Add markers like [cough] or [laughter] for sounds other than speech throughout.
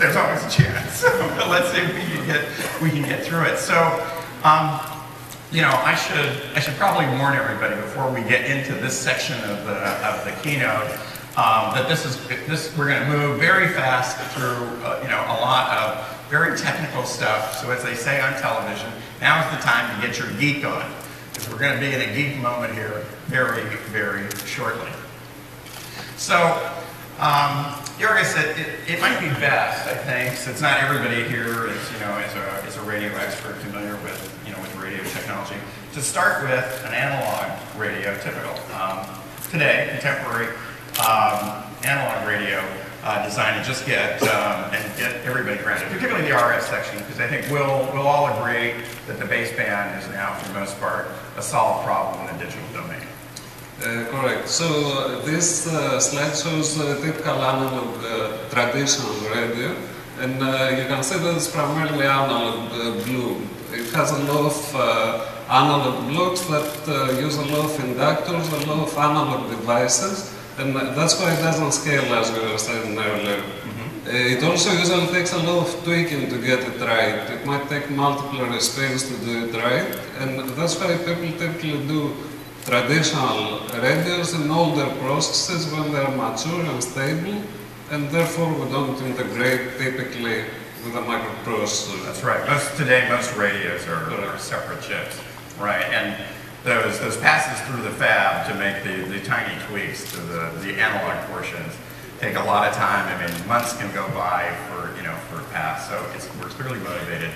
there's always a chance. [laughs] but let's see if we can get we can get through it. So, um, you know, I should I should probably warn everybody before we get into this section of the of the keynote um, that this is this we're going to move very fast through uh, you know a lot of very technical stuff. So as they say on television, now is the time to get your geek on because we're going to be in a geek moment here very very shortly. So. Um, Yorgos, it, it, it, might be best, I think, since not everybody here is, you know, is a, is a radio expert familiar with, you know, with radio technology, to start with an analog radio, typical. Um, today, contemporary um, analog radio uh, design and just get um, and get everybody grounded, particularly the RF section, because I think we'll we'll all agree that the baseband is now, for the most part, a solved problem in the digital domain. Uh, correct. So uh, this uh, slide shows a typical analog uh, traditional radio, and uh, you can see that it's primarily analog uh, blue. It has a lot of analog blocks that use a lot of inductors, a lot of analog devices, and that's why it doesn't scale as we were saying earlier. Mm-hmm. It also usually takes a lot of tweaking to get it right. It might take multiple spins to do it right, and that's why people typically do traditional radios and older processes when they're mature and stable, and therefore we don't integrate typically with a microprocessor. That's right. Most today, most radios are, are separate chips, right? And those those passes through the fab to make the, the tiny tweaks to the, the analog portions take a lot of time. I mean, months can go by for you know for a pass. So it's, we're clearly motivated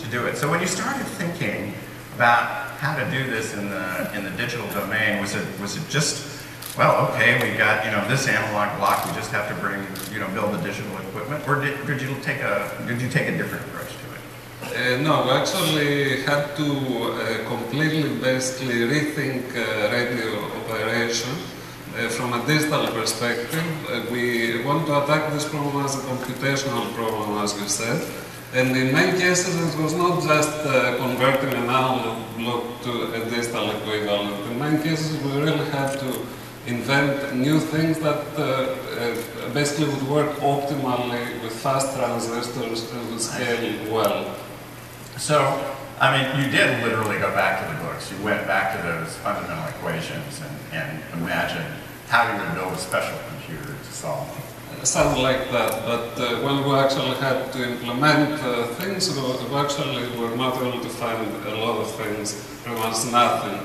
to do it. So when you started thinking about how to do this in the in the digital domain, was it was it just well, okay, we got you know this analog block. We just have to bring you know build the digital equipment, or did, did you take a did you take a different approach? To it? Uh, no, we actually had to uh, completely basically rethink uh, radio operation. Uh, from a digital perspective, uh, we want to attack this problem as a computational problem, as you said. And in many cases, it was not just uh, converting an analog block to a digital equivalent. In many cases, we really had to invent new things that uh, uh, basically would work optimally with fast transistors and would scale well. So, I mean, you did literally go back to the books. You went back to those fundamental equations and, and imagined how you would build a special computer to solve them. Something like that, but uh, when we actually had to implement uh, things, we actually were not able to find a lot of things, pretty much nothing.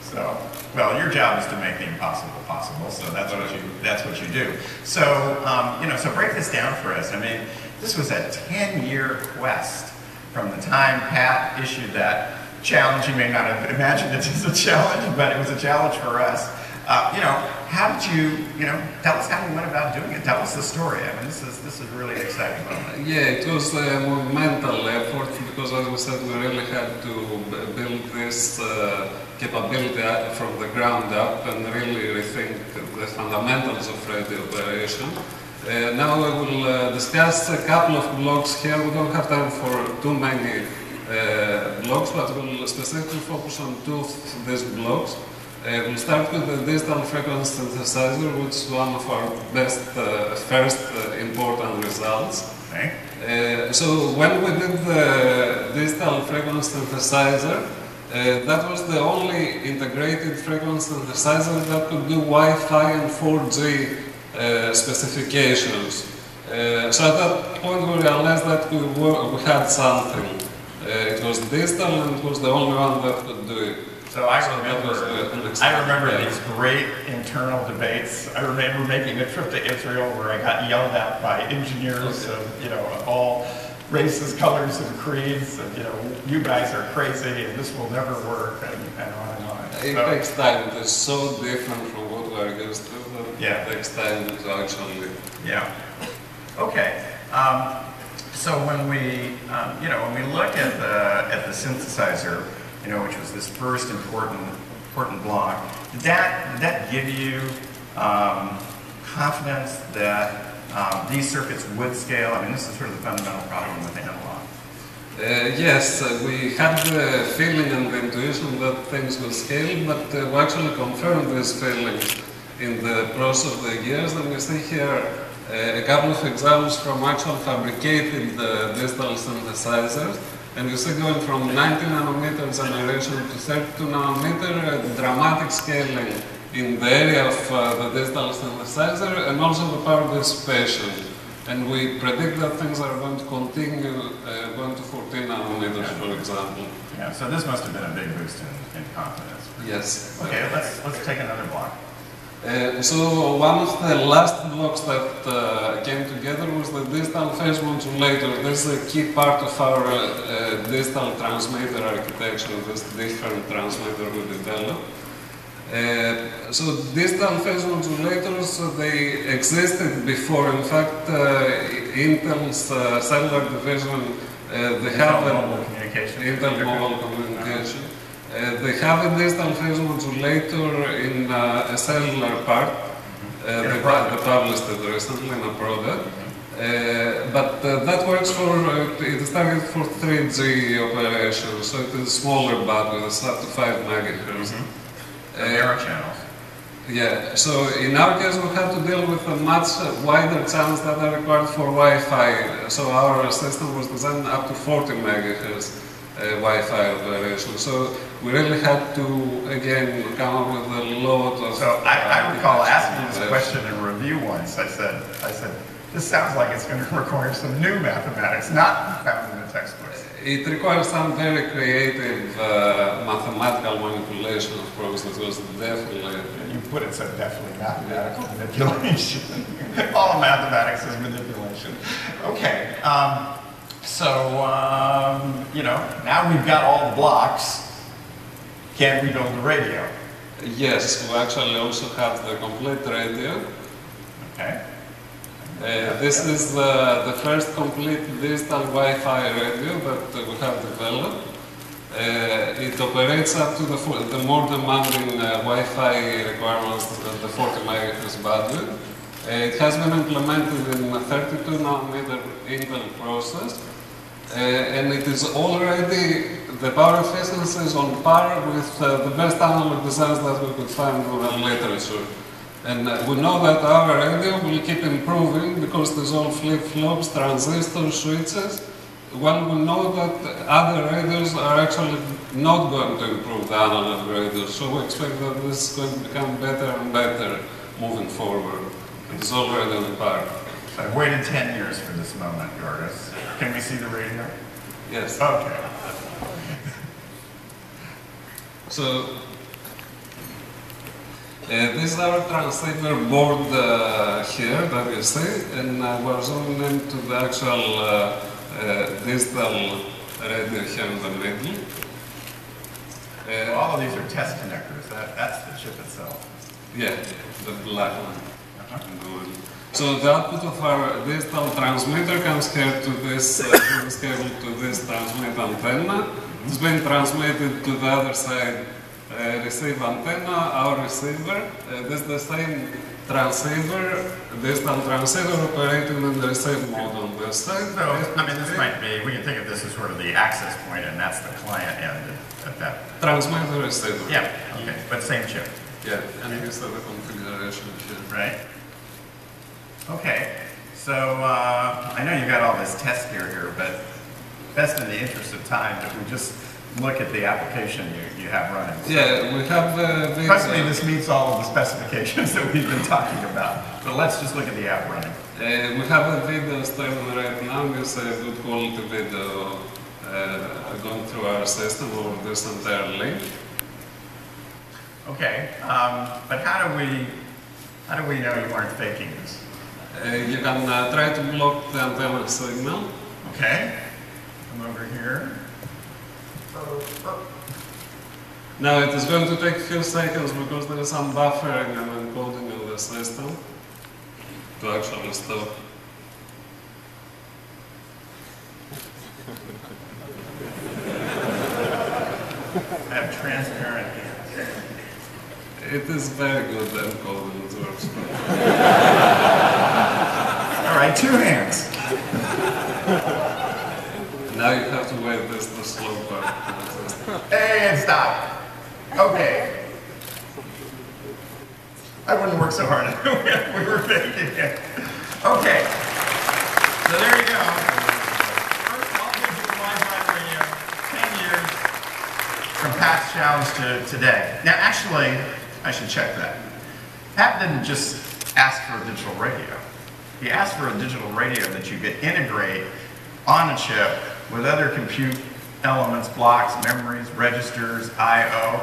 So, well, your job is to make the impossible possible, so that's what you that's what you do. So, um, you know, so break this down for us. I mean, this was a 10-year quest from the time Pat issued that challenge. You may not have imagined it as a challenge, but it was a challenge for us. Uh, you know, how did you, you know, tell us how you went about doing it. Tell us the story. I mean, this is this is really exciting moment. Yeah, it was a monumental effort because, as we said, we really had to build this uh, capability from the ground up and really rethink the fundamentals of radio operation. Uh, now I will uh, discuss a couple of blocks here. We don't have time for too many uh, blocks, but we'll specifically focus on two of these blocks. Uh, we'll start with the digital frequency synthesizer, which is one of our best, uh, first uh, important results. Okay. so when we did the digital frequency synthesizer, that was the only integrated frequency synthesizer that could do Wi-Fi and 4G uh, specifications. Uh, so at that point we realized that we, were, we had something. Uh, it was digital and it was the only one that could do it. So I remember, I remember these great internal debates. I remember making a trip to Israel where I got yelled at by engineers of, you know, all races, colors, and creeds. And, you know, you guys are crazy and this will never work, and, and on and on. It so, takes time. It's so different from what we're used to yeah. next time to actually. Yeah. Okay. Um, so when we, um, you know, when we look at the at the synthesizer, you know, which was this first important important block, did that did that give you um, confidence that um, these circuits would scale? I mean, this is sort of the fundamental problem with analog. Uh, yes, uh, we had the feeling and the intuition that things will scale, but uh, we actually confirmed these feelings in the process of the years, and we see here Uh, a couple of examples from actual fabricated digital synthesizers. And you see going from 90 nanometer generation to 32 nanometer, dramatic scaling in the area of uh, the digital synthesizer and also the power dissipation. And we predict that things are going to continue uh, going to 14 nanometers, for example. Yeah, so this must have been a big boost in, in confidence. Yes. Okay, let's, let's take another block. Uh, so one of the last blocks that uh, came together was the digital phase modulator. This is a key part of our uh, digital transmitter architecture, this different transmitter we developed. Uh, so digital phase modulators, they existed before. In fact, uh, Intel's uh, cellular division, uh, they have. Intel mobile communication. Uh, they have a digital phase modulator in uh, a cellular part. Uh, they, they published it recently in a product. Uh, but uh, that works for, uh, it is targeted for 3G operations, so it is smaller bandwidth, up to 5 megahertz. The Uh, narrow channels. yeah, so in our case we have to deal with a much wider channels that are required for Wi-Fi. So our system was designed up to 40 megahertz uh, Wi-Fi operation. So we really had to, again, come up with a lot of... So I, I recall uh, asking this question in review once. I said, I said, this sounds like it's going [laughs] to require some new mathematics, not found in the textbooks. It requires some very creative uh, mathematical manipulation, of course, that was definitely... You put it so definitely, mathematical manipulation. [laughs] All mathematics is manipulation. Okay, um, so, um, you know, now we've got all the blocks. Can we build the radio? Yes, we actually also have the complete radio. Okay. Uh, this is the, the first complete digital Wi-Fi radio that we have developed. Uh, it operates up to the, the more demanding uh, Wi-Fi requirements, the, the 40 megahertz bandwidth. Uh, it has been implemented in a 32 nanometer Intel process, uh, and it is already the power of efficiency is on par with uh, the best analog designs that we could find in the literature. And uh, we know that our radio will keep improving because there's all flip-flops, transistors, switches. Well, we know that other radios are actually not going to improve the analog radios, so we expect that this is going to become better and better moving forward. It's already on par. I've waited 10 years for this moment, Yorgos. Can we see the radio? Yes. Okay. So, uh, this is our transceiver board uh, here that you see, and uh, we're zooming into the actual uh, uh, digital radio here in the middle. So Uh, all of these are test connectors. That, that's the chip itself. yeah, the black one. Middle. So the output of our digital transmitter comes here to this, uh, to this cable to this transmit antenna. It's been transmitted to the other side, uh, receive antenna, our receiver. Uh, this is the same transceiver, digital transceiver operating in the receive mode on this side. So, I mean, this might be, we can think of this as sort of the access point, and that's the client end at that. Transmitter receiver. Yeah, okay, but same chip, Yeah, and is the configuration chip. right? Okay, so uh, I know you got all this test gear here, but best in the interest of time that we just look at the application you, you have running. Yeah, we have uh, this. Presently, uh, this meets all of the specifications [laughs] that we've been talking about, but let's just look at the app running. Uh, we have a video streaming right now. It's a good quality video uh, going through our system over this entire link. Okay, um, but how do we, how do we know you aren't faking this? Uh, you can uh, try to block the antenna signal. Okay, come over here. Now it is going to take a few seconds because there is some buffering and encoding in the system to actually stop. I [laughs] have transparent hands. It is very good that encoding. It works. [laughs] All right, two hands. Now you have to wait this the slow part. [laughs] And stop. Okay. I wouldn't work so hard. [laughs] we were faking it. Okay. So there you go. First all digital Wi-Fi radio, 10 years from Pat Chow's to today. Now, actually, I should check that. Pat didn't just ask for a digital radio. He asked for a digital radio that you could integrate on a chip with other compute elements, blocks, memories, registers, I/O.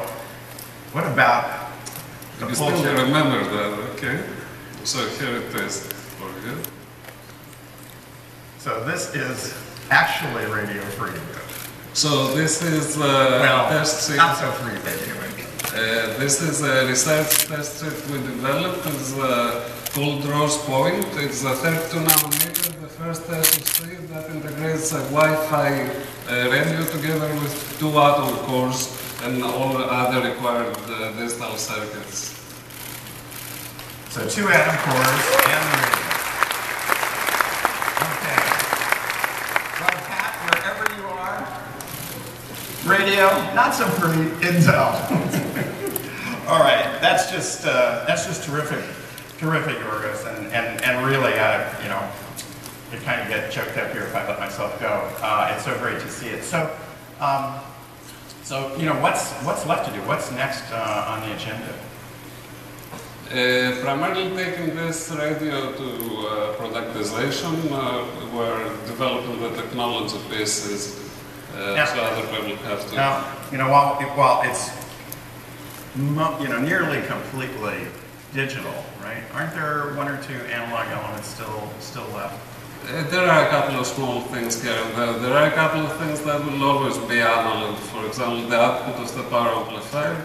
What about the You still chip? remember that, okay? So here it is for you. So this is actually radio free. So this is uh, Well, test not so free radio. Uh, this is a research test sheet we developed. It's uh, called Rosepoint. It's a 32 nanometer, first SoC that integrates a Wi-Fi uh, radio together with two Atom cores and all the other required uh, digital circuits. So two atom cores and the radio. Okay. Well, Pat, wherever you are, radio, not so free, Intel. [laughs] All right, that's just uh, that's just terrific, terrific, Yorgos, and and and really, uh, you know, I kind of get choked up here if I let myself go. Uh, it's so great to see it. So, um, so you know, what's what's left to do? What's next uh, on the agenda? Uh, primarily taking this radio to uh, productization, uh, we're developing the technology pieces uh, Yeah. so other people have to. Now, you know, while, while it's, you know, nearly completely digital, right? Aren't there one or two analog elements still, still left? Uh, There are a couple of small things here and there. There are a couple of things that will always be analog. For example, the output of the power amplifier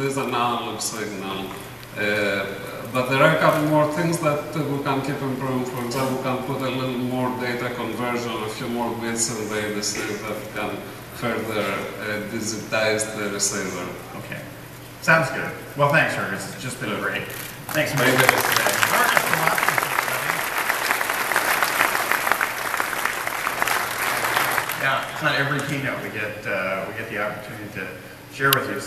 is an analog signal. Uh, but there are a couple more things that uh, we can keep improving. For example, we can put a little more data conversion, a few more bits in the receiver that can further uh, digitize the receiver. Okay. Sounds good. Well, thanks, Yorgos. It's just been great. Thanks for being with us today. Yorgos, come on. Not every keynote we get, uh, we get the opportunity to share with you.